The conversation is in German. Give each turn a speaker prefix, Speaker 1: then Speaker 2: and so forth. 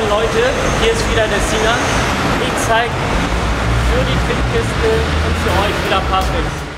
Speaker 1: Moin Leute, hier ist wieder der Sinan. Ich zeige für die Trinkkiste und für euch wieder ein paar Tricks.